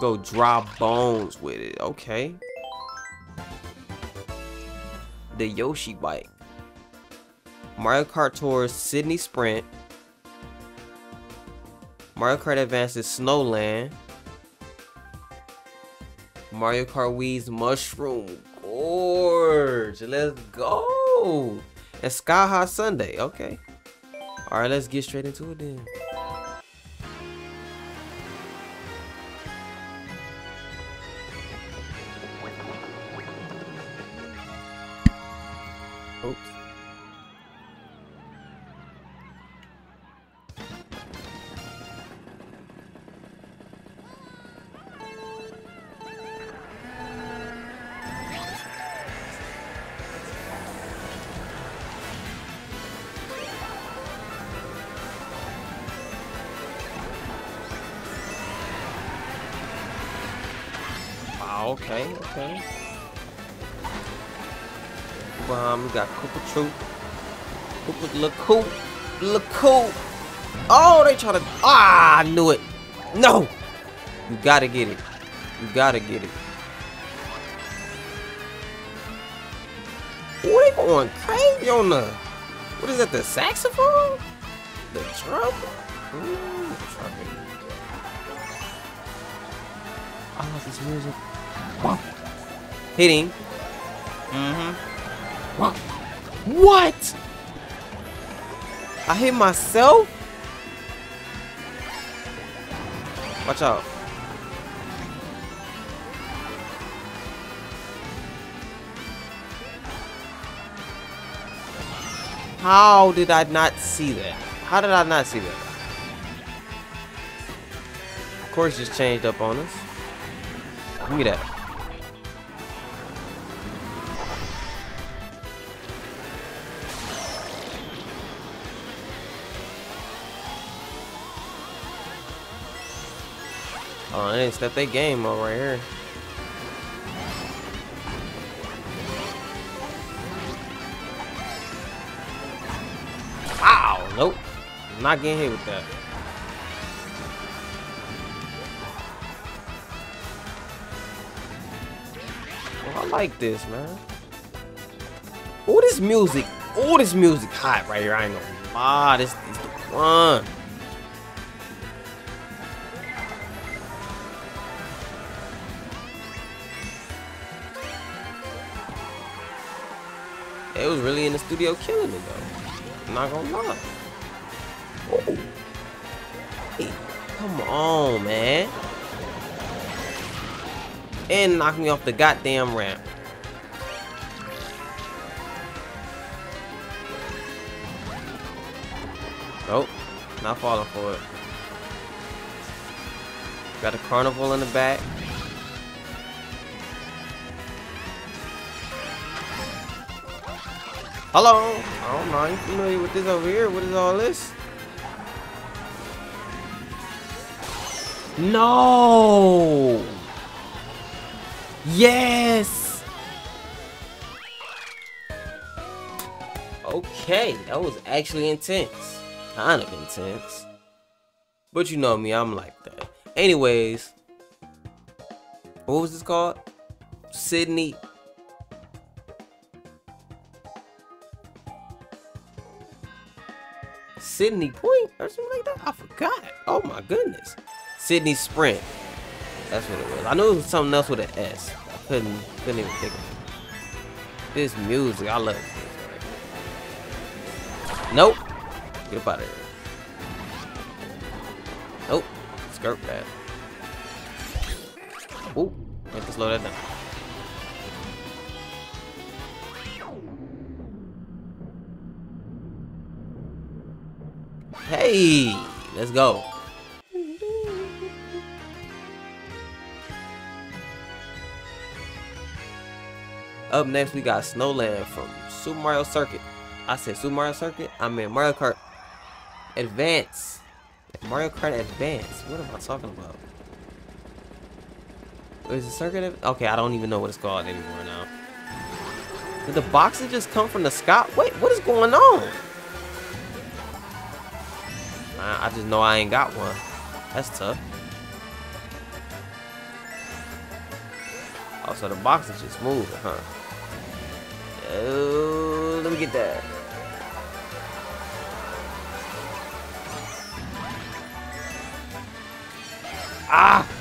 go dry bones with it. Okay. The Yoshi bike. Mario Kart Tour Sydney Sprint. Mario Kart Advance's Snowland. Mario Kart Wii's Mushroom Gorge. Let's go. And Sky High Sundae. Okay. All right, let's get straight into it then. Okay, okay. Um, we got Koopa Troop. Koopa. Look cool. Oh, they try to. Ah, I knew it. No. You gotta get it. You gotta get it. Oh, they going crazy on the. What is that? The saxophone? The trumpet? Ooh, trumpet. I love this music. Hitting. Mm-hmm. What? I hit myself? Watch out. How did I not see that? How did I not see that? Of course, just changed up on us. Give me that. Oh, they step their game up right here. Wow, nope. I'm not getting hit with that. Oh, I like this, man. Oh, this music. Oh, this music hot right here. I gonna lie. This is the one. Was really in the studio killing it though. I'm not gonna lie. Hey, come on, man. And knock me off the goddamn ramp. Nope, not falling for it. Got a carnival in the back. Hello? Oh no, you familiar with this over here? What is all this? No! Yes! Okay, that was actually intense. Kind of intense. But you know me, I'm like that. Anyways, what was this called? Sydney Sydney Point or something like that. I forgot. Oh my goodness. Sydney Sprint. That's what it was. I knew it was something else with an S. I couldn't couldn't even think of it. This music, I love this. Nope. Get up out of here. Nope. Skirt that. Ooh. Have to slow that down. Hey, let's go. Up next, we got Snowland from Super Mario Circuit. I said Super Mario Circuit. I mean Mario Kart Advance. Mario Kart Advance. What am I talking about? Is it Circuit? Okay, I don't even know what it's called anymore now. Did the boxes just come from the sky? Wait, what is going on? I, I just know I ain't got one. That's tough. Oh, so the box is just moving, huh? Oh, let me get that. Ah!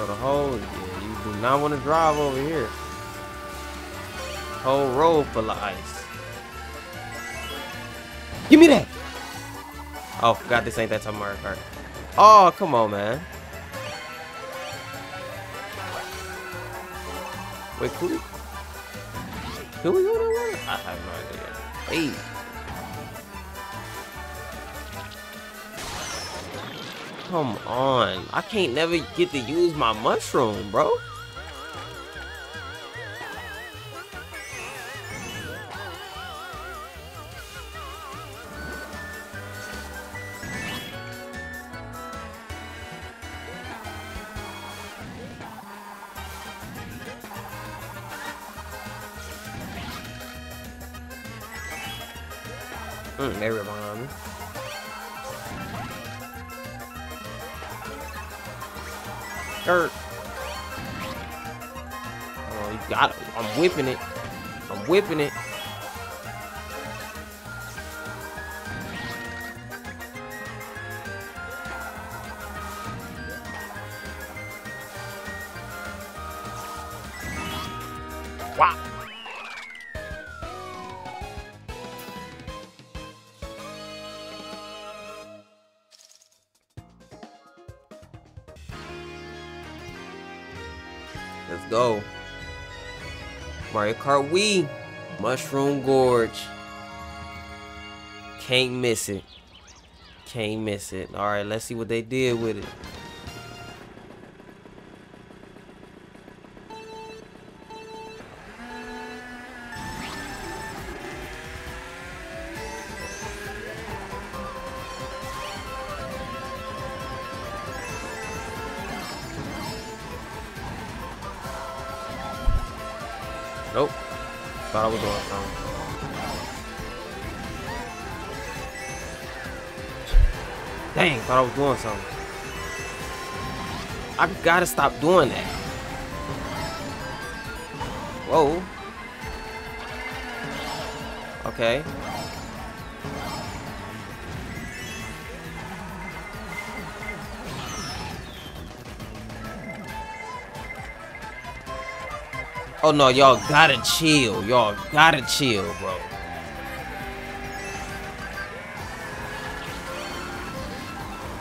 So the whole, yeah, you do not want to drive over here. Whole road full of ice. Give me that! Oh, God, this ain't that time Mario Kart. Oh, come on, man. Wait, cool. Can we go to I have no idea. Hey. Come on. I can't never get to use my mushroom, bro. Mm, remind me. Dirt. Oh, got it. I'm whipping it. I'm whipping it. Wow. Mario Kart Wii. Mushroom Gorge. Can't miss it. Can't miss it. Alright, let's see what they did with it. Dang, thought I was doing something. I gotta stop doing that. Whoa. Okay. Oh no, y'all gotta chill. Y'all gotta chill, bro.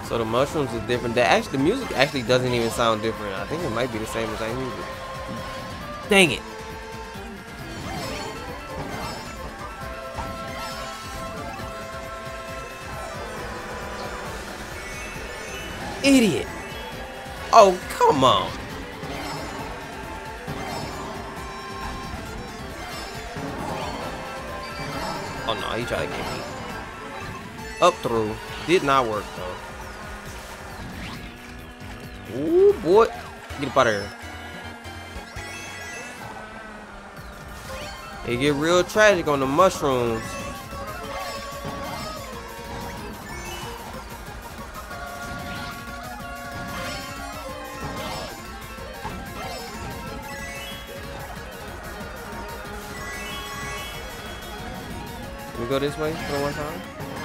So the mushrooms is different. The actually the music actually doesn't even sound different. I think it might be the same as I music. Dang it. Idiot. Oh, come on. Oh no, he tried to get me. Up through. Did not work though. Ooh boy. Get up out of here. It get real tragic on the mushrooms. We go this way for one time?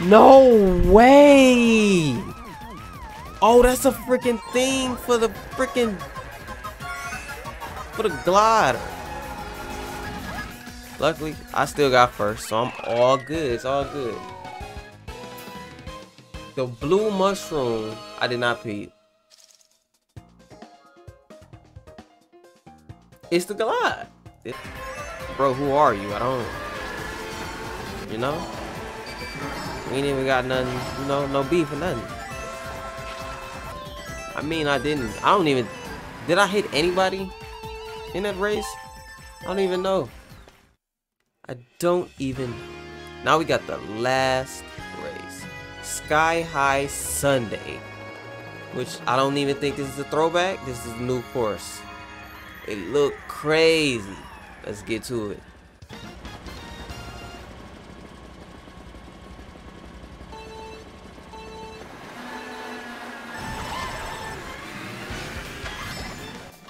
No way! Oh, that's a freaking thing for the freaking for the glider. Luckily, I still got first, so I'm all good. It's all good. The blue mushroom, I did not peep. It's the glide. It, bro, who are you? I don't. You know? We ain't even got nothing, know, no beef or nothing. I mean, I didn't. I don't even. Did I hit anybody in that race? I don't even know. I don't even. Now we got the last race. Sky High Sundae. Which I don't even think this is a throwback. This is a new course. It looked crazy. Let's get to it.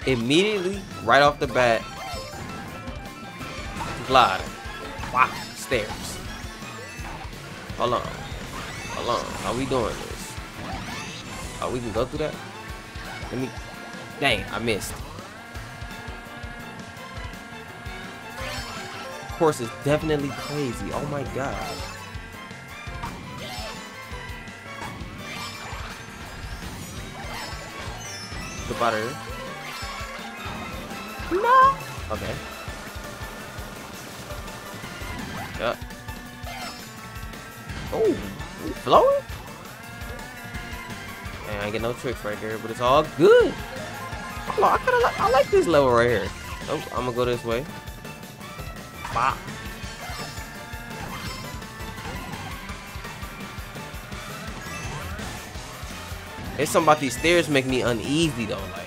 Immediately, right off the bat, glide. Wow, stairs. Hold on. Hold on. How we doing this? Oh, we can go through that? Let me... Dang, I missed. Course is definitely crazy. Oh my god. The butter. No. Okay. Yep. Oh, flowing? And I get no tricks right here, but it's all good. I kind of like, I like this level right here. Oh, I'm gonna go this way. Bop. It's something about these stairs make me uneasy though, like.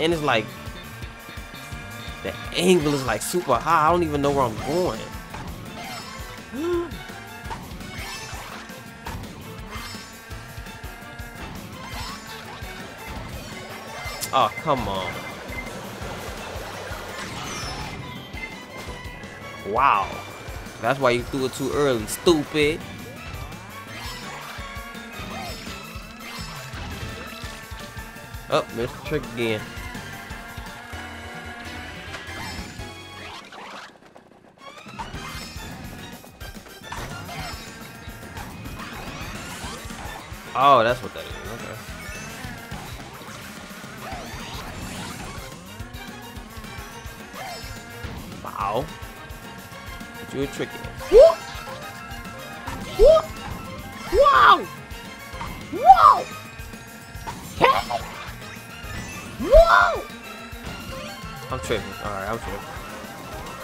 And it's like the angle is like super high. I don't even know where I'm going. oh, come on. Wow. That's why you threw it too early, stupid. Oh, missed the trick again. Oh, that's what that is. Okay. Wow. But you were tricky. What? What? Wow! Wow! Hey! Whoa! I'm tripping. Alright, I'm tripping.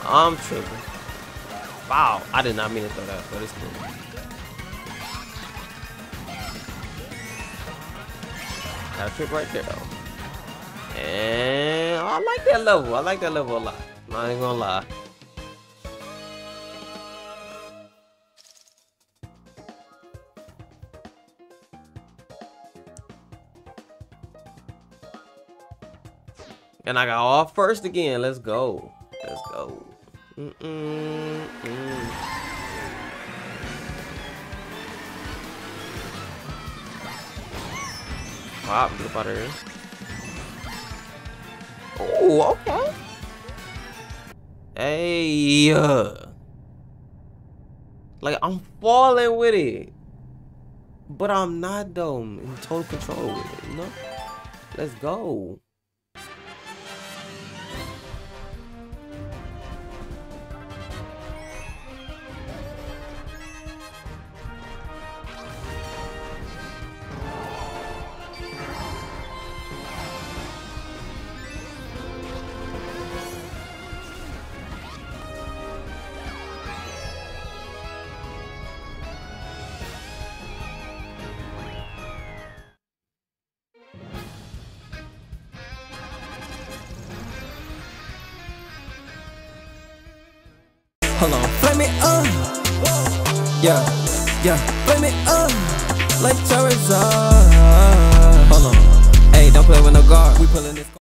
I'm tripping. Wow, I did not mean to throw that, but it's cool. That trick right there. And I like that level. I like that level a lot. Not even gonna lie. And I got off first again. Let's go. Let's go. Mm -mm -mm. Pop the butter. Oh, okay. Hey. Uh, like, I'm falling with it. But I'm not, though. I'm in total control with it, you know? Let's go. Hold on, flame it uh. up. Yeah, yeah, flame it uh. up. Like Charizard. Hold on, hey, don't play with no guard. We pulling this.